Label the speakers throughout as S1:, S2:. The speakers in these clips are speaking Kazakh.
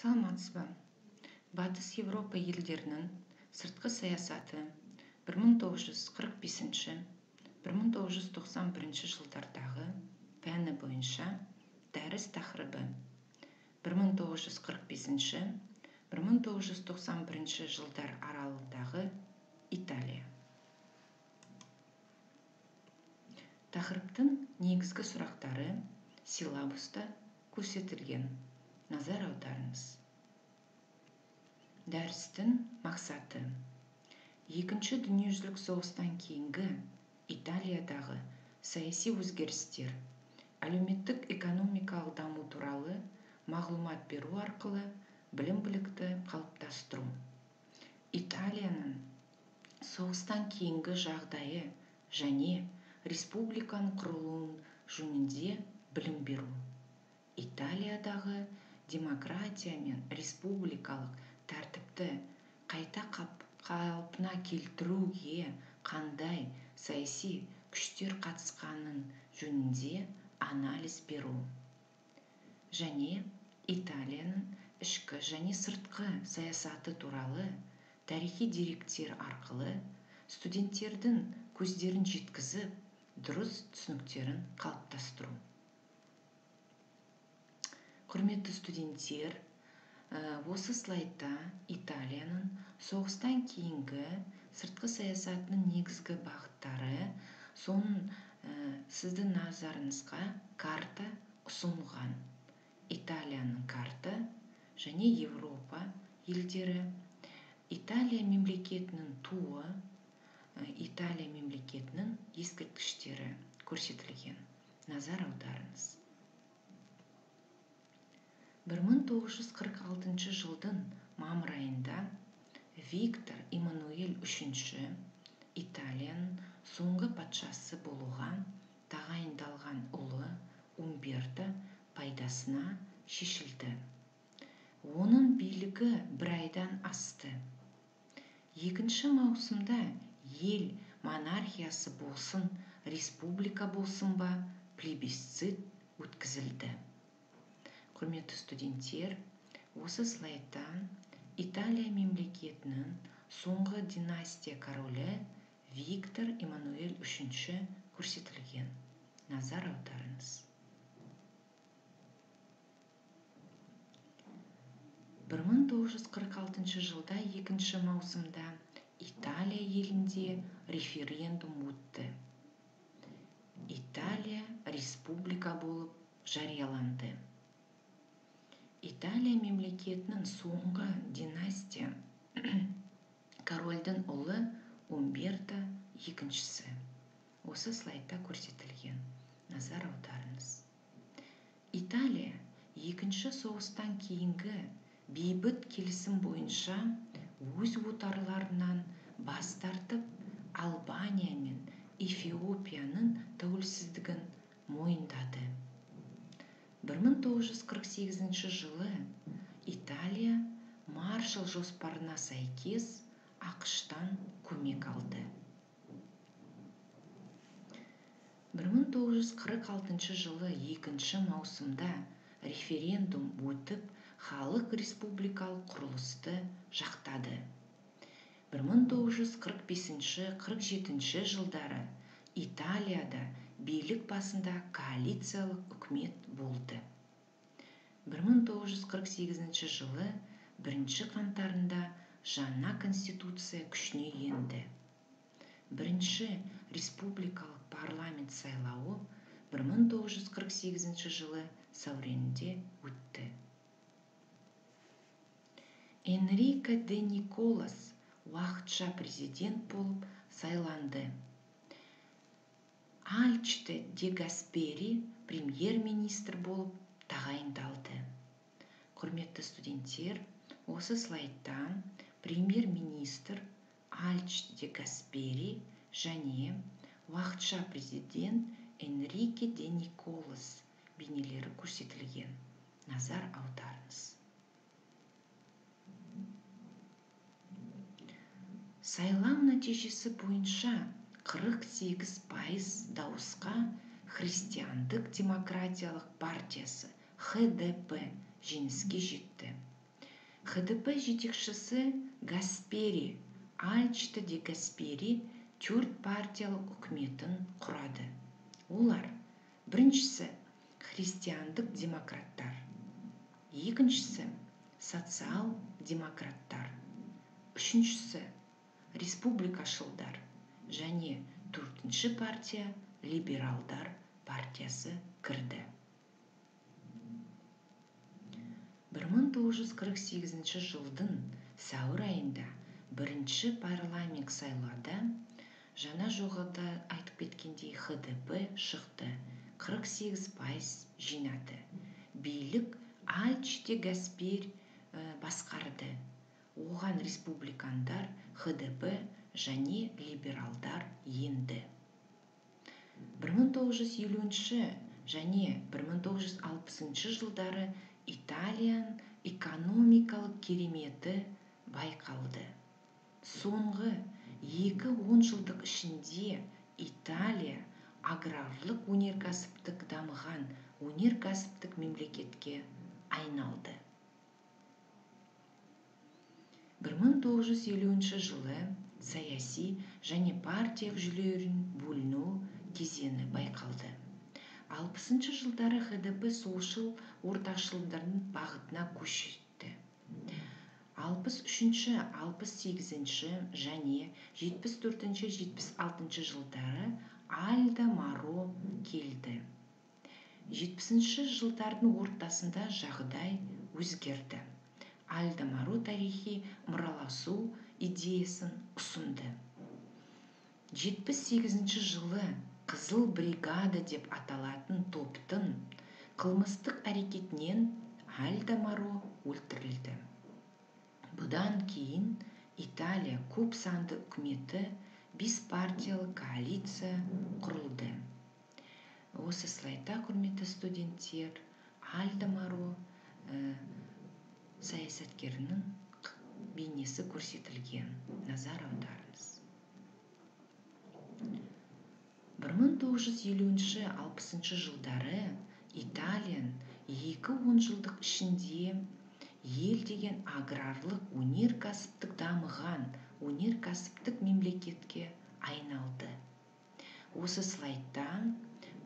S1: саламатсыз ба батыс еуропа елдерінің сыртқы саясаты 1945-1991 жылдардағы пәні бойынша дәріс тақырыбы 1945-1991 жылдар аралығындағы италия. Тақырыптың негізгі сұрақтары силлабуста көрсетілген. Назар аударыңыз дәрістің мақсаты. Екінші дүниежүзілік соғыстан кейінгі италиядағы саяси өзгерістер әлеуметтік экономикалық даму туралы мағлұмат беру арқылы білім білікті қалыптастыру. Италияның соғыстан кейінгі жағдайы және республиканың құрылуын жөнінде білім беру. Италиядағы демократия мен республикалық тәртіпті қайта қалпына келтіруге қандай саяси күштер қатысқанын жөнінде анализ беру. Және италияның ішкі және сыртқы саясаты туралы тарихи деректер арқылы студенттердің көздерін жеткізіп дұрыс түсініктерін қалыптастыру. Құрметті студенттер Э, осы слайдта италияның соғыстан кейінгі сыртқы саясатының негізгі бағыттары соның ә, сіздің назарыңызға карта ұсынылған. Италияның карта және еуропа елдері. Италия мемлекетінің туы ә, италия мемлекетінің ескерткіштері көрсетілген. Назар аударыңыз. 1946 жылдың мамыр айында виктор иммануэль үшінші италияның соңғы патшасы болуға тағайындалған ұлы умберто пайдасына шешілді. Оның билігі бір айдан асты. Екінші маусымда ел монархиясы болсын республика болсын ба плебисцит өткізілді. Құрметті студенттер осы слайдта италия мемлекетінің соңғы династия королі виктор эммануэль үшінші көрсетілген. Назар аударыңыз. 1946 жылда екінші маусымда италия елінде референдум өтті. Италия республика болып жарияланды. Италия мемлекетінің соңғы династия корольдің ұлы умберто екіншісі. Осы слайдта көрсетілген назар аударыңыз. Италия екінші соғыстан кейінгі бейбіт келісім бойынша өз отарларынан бас тартып албания мен эфиопияның тәуелсіздігін мойындады. 1948 жылы италия маршал жоспарына сәйкес ақштан көмек алды 1946 жылы 2 маусымда референдум өтіп халық республикалық құрылысты жақтады. 1945-47 жылдары италияда билік басында коалициялық үкімет болды. 1948 жылы 1 қаңтарында жаңа конституция күшіне енді. Бірінші республикалық парламент сайлауы 1948 жылы сәуірінде өтті. Энрико де николас уақытша президент болып сайланды. Альчте де гаспери премьер-министр болып тағайындалды. Құрметті студенттер осы слайдта премьер-министр альч де гаспери және уақытша президент энрике де николас бейнелері көрсетілген. Назар аударыңыз. Сайлау нәтижесі бойынша 48 пайыз дауысқа христиандық демократиялық партиясы хдп жеңіске жетті. Хдп жетекшісі гаспери альчто де гаспери төрт партиялық үкіметін құрады. Олар біріншісі христиандық демократтар екіншісі социал демократтар үшіншісі республикашылдар. Және төртінші партия либералдар партиясы кірді. 1948 жылдың сәуір айында бірінші парламент сайлауда жаңа жоғарыда айтып кеткендей хдп шықты. 48 пайыз жинады. Билік альчте гаспер басқарды. Оған республикандар хдп және либералдар енді. 1950 және 1960 жылдары италиян экономикалық кереметі байқалды. Соңғы екі онжылдық ішінде италия аграрлық өнеркәсіптік дамыған өнеркәсіптік мемлекетке айналды. 1950 жылы саяси және партиялық жүйелерін бөліну кезеңі байқалды. Алпысыншы жылдары хдп солшыл орташылдардың бағытына көшті алпыс үшінші алпыс сегізінші және жетпіс төртінші жетпіс алтыншы жылдары альда маро келді. жетпісінші жылдардың ортасында жағдай өзгерді. Альда маро тарихи мұраласу идеясын ұсынды. Жетпіс сегізінші жылы қызыл бригада деп аталатын топтың қылмыстық әрекетінен альдамаро өлтірілді. Бұдан кейін италия көп санды үкіметі бес партиялы коалиция құрылды. Осы слайдта құрметті студенттер альдамаро ә, саясаткерінің бейнесі көрсетілген назар аударыңыз 1950-60 жылдары италиян екі онжылдық ішінде ел деген аграрлық өнеркәсіптік дамыған өнеркәсіптік мемлекетке айналды. Осы слайдта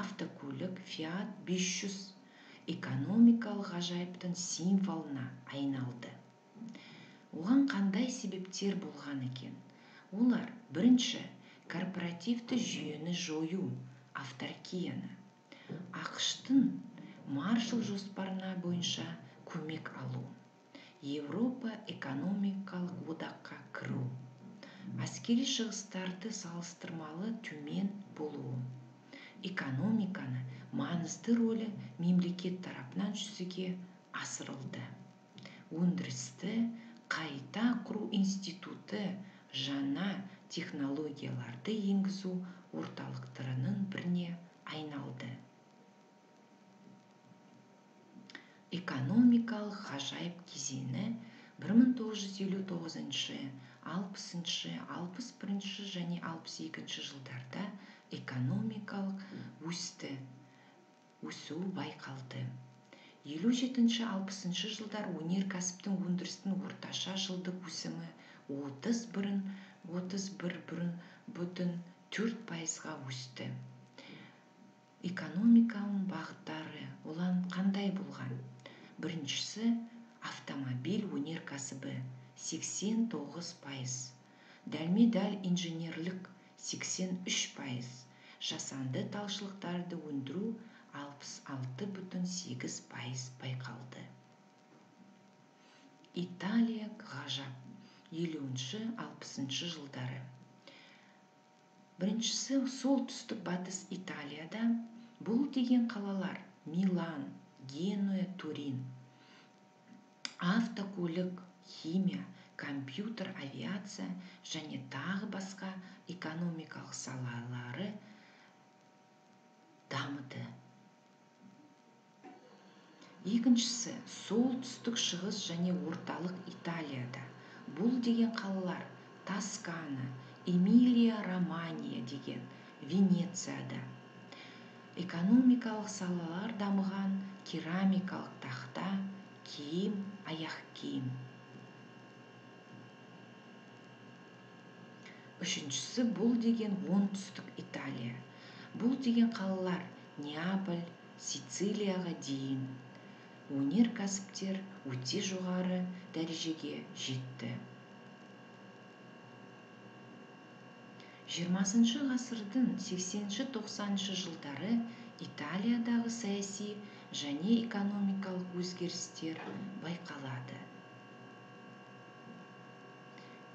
S1: автокөлік фиат 500 экономикалық ғажайыптың символына айналды. Оған қандай себептер болған екен? Олар бірінші корпоративті жүйені жою автаркияны ақш-тың маршалл жоспарына бойынша көмек алу. Еуропа экономикалық одаққа кіру. Әскери шығыстарды салыстырмалы төмен болуы экономиканы маңызды рөлі мемлекет тарапынан жүзеге асырылды. Өндірісті қайта құру институты жаңа технологияларды енгізу орталықтарының біріне айналды. Экономикалық ғажайып кезеңі 1959 60 61 және 62 жылдарда экономикалық өсті өсу байқалды. 57-60 жылдар өнеркәсіптің өндірістің орташа жылдық өсімі 31 отыз бір бүтін төрт пайызға өсті. Экономиканың бағыттары олар қандай болған? Біріншісі автомобиль өнеркәсібі 89 пайыз. Дәлме дәл инженерлік 83 пайыз. Жасанды талшылықтарды өндіру 66 бүтін 8 пайыз байқалды. Италия ғажап. Елуінші алпысыншы жылдары. Біріншісі солтүстік батыс италияда. Бұл деген қалалар милан генуя турин. Автокөлік химия компьютер авиация және тағы басқа экономикалық салалары дамыды. Екіншісі солтүстік шығыс және орталық италияда бұл деген қалалар таскана Эмилия Романия деген венецияда. Экономикалық салалар дамыған керамикалық тақта киім аяқ киім үшіншісі бұл деген оңтүстік италия бұл деген қалалар неаполь сицилияға дейін өнеркәсіптер өте жоғары дәрежеге жетті. Жиырмасыншы ғасырдың сексенінші тоқсаныншы жылдары италиядағы саяси және экономикалық өзгерістер байқалады.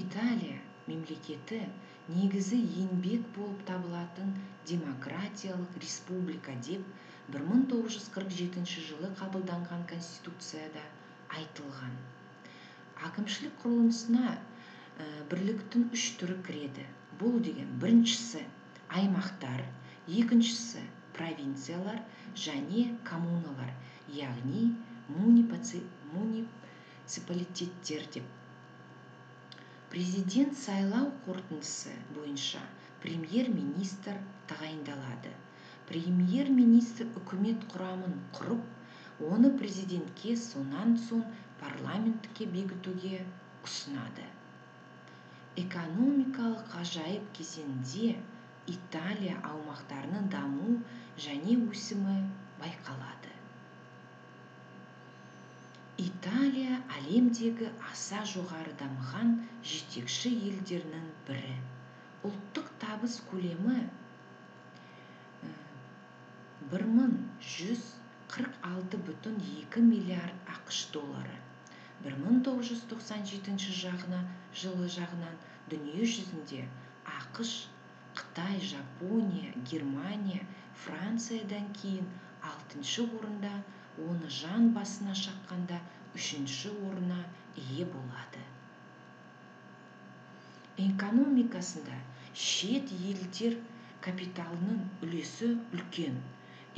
S1: Италия мемлекеті негізі еңбек болып табылатын демократиялық республика деп 1947 жылы қабылданған конституцияда айтылған. Әкімшілік құрылымысына ә, бірліктің үш түрі кіреді. Бұл деген біріншісі аймақтар екіншісі провинциялар және коммуналар яғни муниципалитеттер деп. Президент сайлау қорытындысы бойынша премьер-министр тағайындалады. Премьер-министр үкімет құрамын құрып оны президентке сонан соң парламентке бекітуге ұсынады. Экономикалық ғажайып кезеңде италия аумақтарының даму және өсімі байқалады. Италия әлемдегі аса жоғары дамыған жетекші елдерінің бірі. Ұлттық табыс көлемі бір мың жүз қырық алты бүтін екі миллиард ақш доллары. бір мың тоғыз жүз тоқсан жетінші жылы жағынан дүние жүзінде ақш қытай жапония германия франциядан кейін алтыншы орында оны жан басына шаққанда үшінші орына ие болады. Экономикасында шет елдер капиталының үлесі үлкен.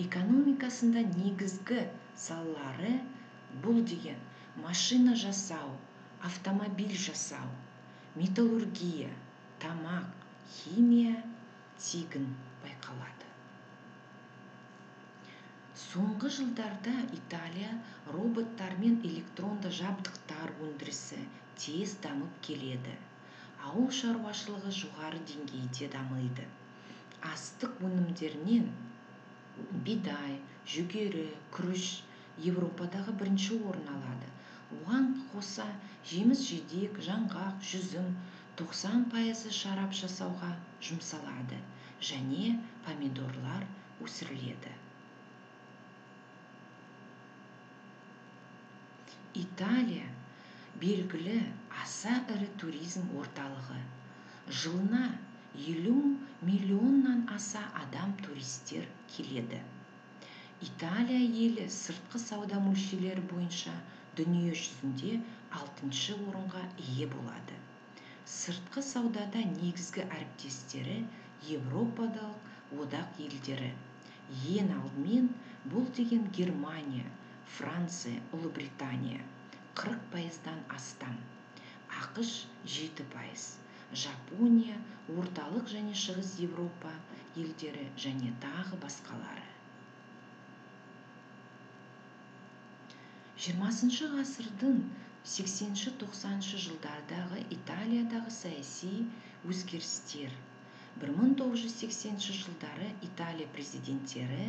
S1: Экономикасында негізгі салалары бұл деген. Машина жасау автомобиль жасау металлургия тамақ химия тегін байқалады. Соңғы жылдарда италия роботтар мен электронды жабдықтар өндірісі тез дамып келеді. Ауыл шаруашылығы жоғары деңгейде дамиды. Астық өнімдерінен бидай жүгері күріш еуропадағы бірінші орын алады. Оған қоса жеміс жидек жаңғақ жүзім 90 пайызы шарап жасауға жұмсалады және помидорлар өсіріледі. Италия белгілі аса ірі туризм орталығы. Жылына елу миллионнан аса адам туристер келеді. Италия елі сыртқы сауда мөлшерлері бойынша дүние жүзінде алтыншы орынға ие болады. Сыртқы саудада негізгі әріптестері еуропадық одақ елдері. Ең алдымен бұл деген германия франция ұлыбритания. 40 пайыздан астам. Ақш 7 пайыз. Жапония орталық және шығыс еуропа елдері және тағы басқалары. 20 ғасырдың 80-90 жылдардағы италиядағы саяси өзгерістер. 1980 жылдары италия президенттері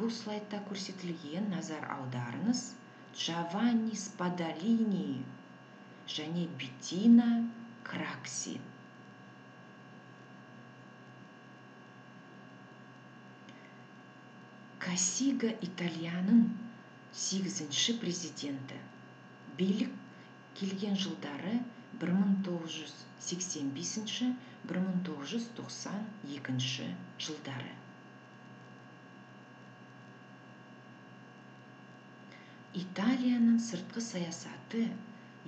S1: бұл слайдта көрсетілген назар аударыңыз джованни спадалини және беттина кракси. Кассига италияның сегізінші президенті. Билік келген жылдары 1985-1992 жылдары. Италияның сыртқы саясаты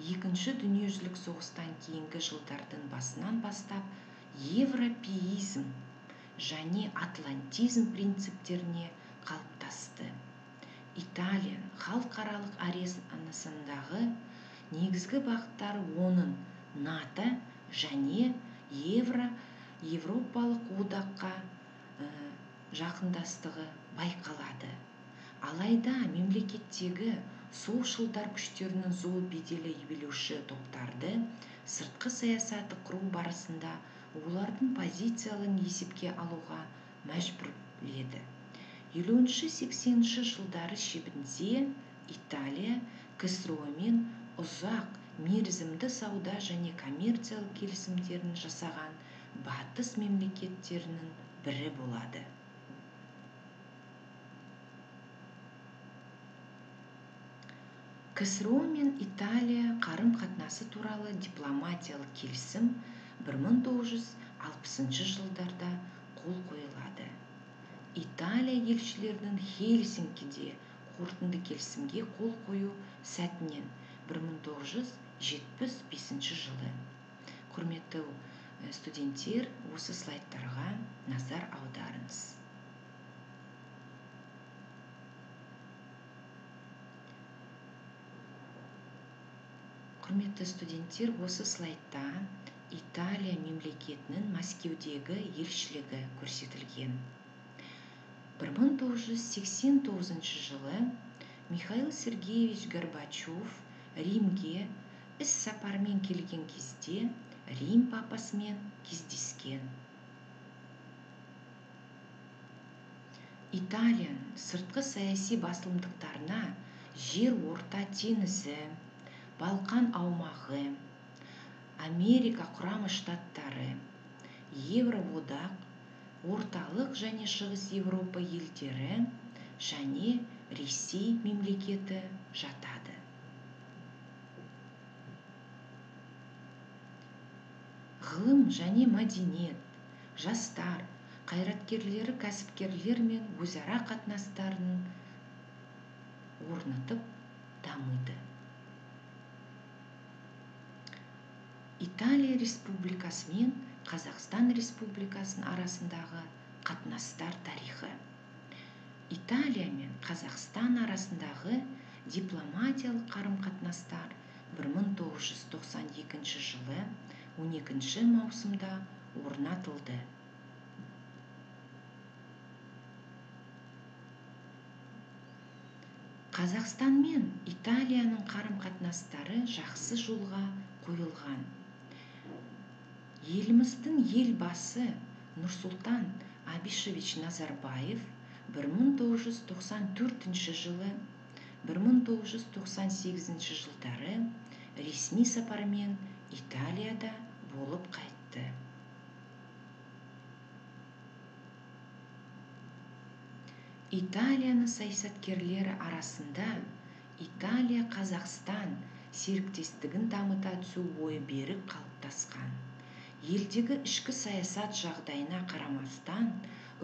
S1: екінші дүниежүзілік соғыстан кейінгі жылдардың басынан бастап европеизм және атлантизм принциптеріне қалыптасты. Италия халықаралық аренасындағы негізгі бағыттары оның нато және евро европалық одаққа жақындастығы байқалады. Алайда мемлекеттегі солшылдар күштерінің зор беделі билеуші топтарды сыртқы саясаты құру барысында олардың позицияларын есепке алуға мәжбүрледі елуінші сексенінші жылдары шебінде италия ксро мен ұзақ мерзімді сауда және коммерциялық келісімдерін жасаған батыс мемлекеттерінің бірі болады. Ксро мен италия қарым қатынасы туралы дипломатиялық келісім 1960 жылдарда қол қойылады. Италия елшілерінің хельсинкиде қорытынды келісімге қол қою сәтінен 1975 жылы. Құрметті студенттер осы слайдтарға назар аударыңыз. Құрметті студенттер осы слайдта италия мемлекетінің мәскеудегі елшілігі көрсетілген. 1989 жылы михаил сергеевич горбачев римге іс сапармен келген кезде рим папасымен кездескен. Италияның сыртқы саяси басылымдықтарына жер орта теңізі балқан аумағы америка құрама штаттары евроодақ орталық және шығыс еуропа елдері және ресей мемлекеті жатады. Ғылым және мәдениет жастар қайраткерлері кәсіпкерлер мен өзара қатынастарын орнатып дамиды италия республикасы мен қазақстан республикасының арасындағы қатынастар тарихы. Италия мен қазақстан арасындағы дипломатиялық қарым-қатынастар 1992 жылы 12 маусымда орнатылды. Қазақстан мен италияның қарым-қатынастары жақсы жолға қойылған. Еліміздің елбасы нұрсұлтан абишевич назарбаев 1994 жылы 1998 жылдары ресми сапармен италияда болып қайтты. Италияның саясаткерлері арасында италия қазақстан серіктестігін дамыта түсу ойы берік қалыптасқан. Елдегі ішкі саясат жағдайына қарамастан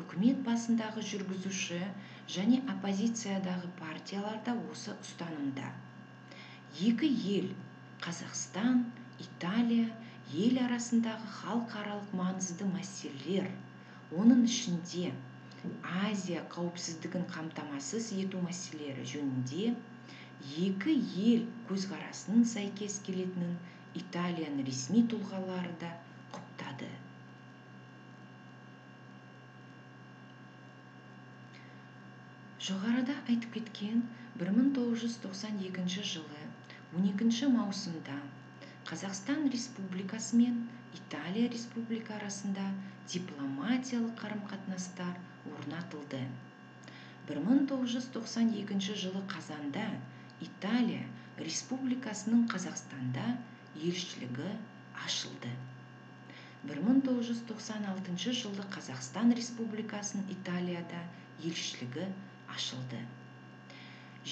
S1: үкімет басындағы жүргізуші және оппозициядағы партиялар да осы ұстанымда. Екі ел қазақстан италия ел арасындағы халықаралық маңызды мәселелер. Оның ішінде азия қауіпсіздігін қамтамасыз ету мәселелері жөнінде екі ел көзқарасының сәйкес келетінін италияның ресми тұлғалары да құптады жоғарыда айтып кеткен 1992 жылы 12 маусымда қазақстан республикасы мен италия республика арасында дипломатиялық қарым-қатынастар орнатылды. 1992 жылы қазанда италия республикасының қазақстанда елшілігі ашылды. 1996 жылы қазақстан республикасының италияда елшілігі ашылды.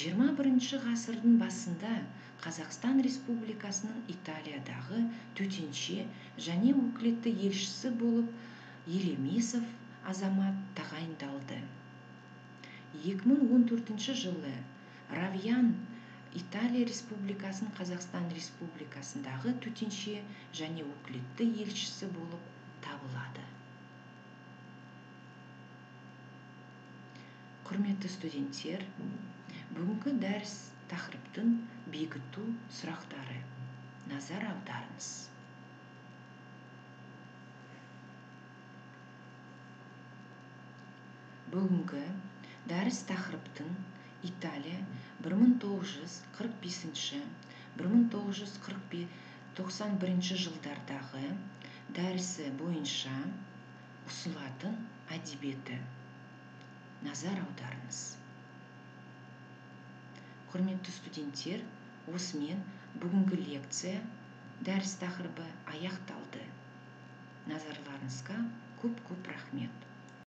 S1: 21 ғасырдың басында қазақстан республикасының италиядағы төтенше және өкілетті елшісі болып елемесов азамат тағайындалды. 2014 жылы равян италия республикасының қазақстан республикасындағы төтенше және өкілетті елшісі болып табылады. Құрметті студенттер бүгінгі дәріс тақырыптың бекіту сұрақтары. Назар аударыңыз. Бүгінгі дәріс тақырыптың италия 1945 1991 жылдардағы дәрісі бойынша ұсынылатын әдебиеті. Назар аударыңыз. Құрметті студенттер осымен бүгінгі лекция дәріс тақырыбы аяқталды. Назарларыңызға көп көп рахмет.